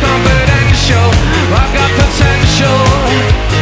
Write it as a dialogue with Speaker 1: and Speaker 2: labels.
Speaker 1: confidential. I've got potential.